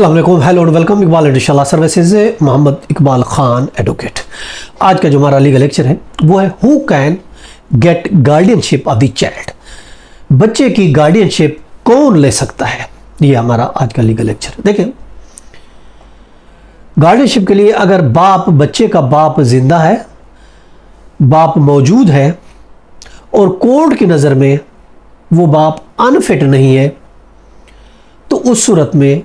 वालेकुम, hello and welcome, Iqbal Inshallah services Mohammad Iqbal Khan advocate. आज का जो हमारा लीगल लेक्चर है, वो है who can get guardianship of the child बच्चे की गार्डियनशिप कौन ले सकता है? ये हमारा आज का लीगल लेक्चर देखें गार्डियनशिप के लिए अगर बाप, बच्चे का बाप ज़िंदा है, बाप मौजूद है, और कोर्ट की नज़र में वो बाप अनफिट नहीं है तो उस सूरत में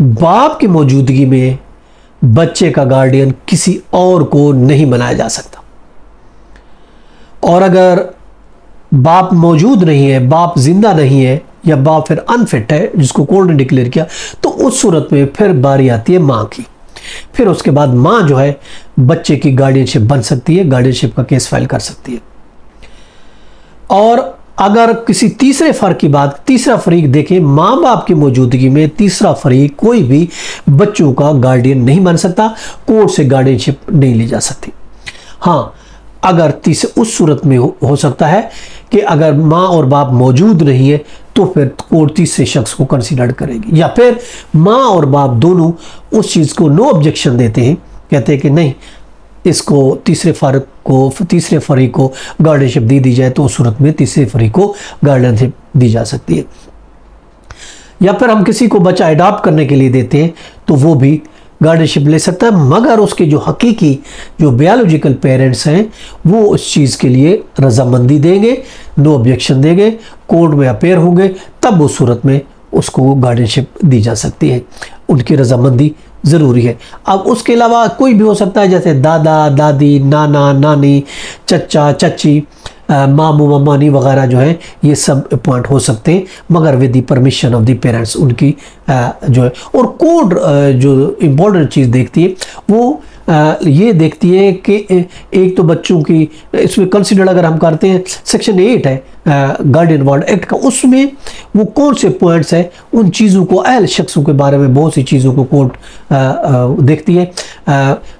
बाप की मौजूदगी में बच्चे का गार्डियन किसी और को नहीं बनाया जा सकता। और अगर बाप मौजूद नहीं है, बाप ज़िंदा नहीं है, या बाप फिर अनफिट है, जिसको कोर्ट ने डिक्लेयर किया तो उस सूरत में फिर बारी आती है माँ की। फिर उसके बाद माँ जो है, बच्चे की गार्डियनशिप बन सकती है गार्डियनशिप का केस फ़ाइल कर सकती है। और अगर किसी तीसरे फ़र्क की बात तीसरा फरीक देखें माँ बाप की मौजूदगी में तीसरा फरीक कोई भी बच्चों का गार्डियन नहीं बन सकता कोर्ट से गार्डियनशिप नहीं ली जा सकती। हाँ अगर तीसरे उस सूरत में हो, हो सकता है कि अगर माँ और बाप मौजूद नहीं है तो फिर कोर्ट तीसरे शख्स को कंसिडर करेगी। या फिर माँ और बाप दोनों उस चीज़ को नो ऑब्जेक्शन देते हैं कहते हैं कि नहीं इसको, तीसरे फ़र्क को, तीसरे फरी को गार्डियनशिप दी दी जाए तो उस सूरत में तीसरे फरीक को गार्डियनशिप दी जा सकती है। या फिर हम किसी को बच्चा अडॉप्ट करने के लिए देते हैं तो वो भी गार्डियनशिप ले सकता है, मगर उसके जो हकीकी, जो बायोलॉजिकल पेरेंट्स हैं, वो उस चीज़ के लिए रजामंदी देंगे नो ऑब्जेक्शन देंगे कोर्ट में अपेयर होंगे, तब उस सूरत में उसको गार्डियनशिप दी जा सकती है। उनकी रजामंदी ज़रूरी है। अब उसके अलावा कोई भी हो सकता है, जैसे दादा, दादी, नाना, नानी चचा चची मामू मामानी वगैरह जो है, ये सब अपॉइंट हो सकते हैं, मगर with the permission of the parents उनकी जो है। और कोड जो इम्पोर्टेंट चीज़ देखती है, वो ये देखती है कि एक तो बच्चों की, इसमें कंसिडर अगर हम करते हैं सेक्शन एट है गार्डियन वार्ड एक्ट का, उसमें वो कौन से पॉइंट्स हैं, उन चीज़ों को, अहल शख्सों के बारे में बहुत सी चीज़ों को कोर्ट देखती है।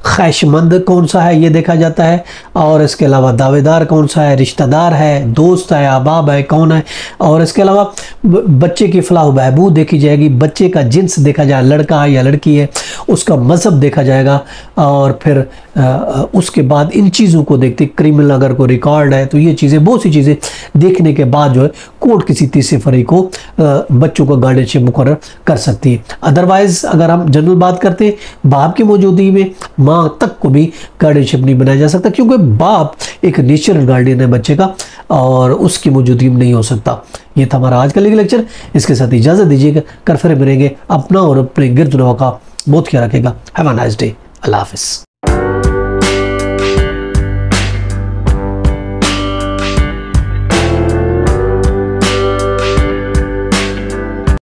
ख्वाहिशमंद कौन सा है, ये देखा जाता है। और इसके अलावा दावेदार कौन सा है, रिश्तेदार है, दोस्त है, अहबाब है, कौन है। और इसके अलावा बच्चे की फलाह बहबूद देखी जाएगी, बच्चे का जिन्स देखा जाए, लड़का है या लड़की है। उसका मज़हब देखा जाएगा और फिर उसके बाद इन चीज़ों को देखते क्रिमिनल अगर कोई रिकॉर्ड है तो ये चीज़ें, बहुत सी चीज़ें देखने के बाद जो है, कोर्ट किसी तीसरे फरी को बच्चों का गार्डियनशिप मुकर कर सकती है। अदरवाइज़ अगर हम जनरल बात करते हैं, बाप की मौजूदगी में माँ तक को भी गार्डियनशिप नहीं बनाया जा सकता, क्योंकि बाप एक नेचुरल गार्डियन है बच्चे का, और उसकी मौजूदगी में नहीं हो सकता। ये था हमारा आज का लीगल लेक्चर। इसके साथ इजाज़त दीजिएगा। कर फिर मिलेंगे अपना और अपने गिरद का बहुत ख्याल रखेगा। हैव अ नाइस डे अल्लाह हाफिज़।